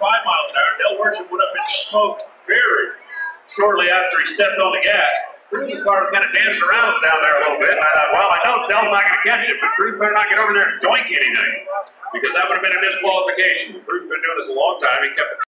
miles an hour. Del Worsham went up in smoke very shortly after he stepped on the gas. Cruising car was kind of dancing around down there a little bit. And I thought, well, I know Del's not going to catch it, but Cruz better not get over there and doink anything because that would have been a disqualification. Cruz been doing this a long time. He kept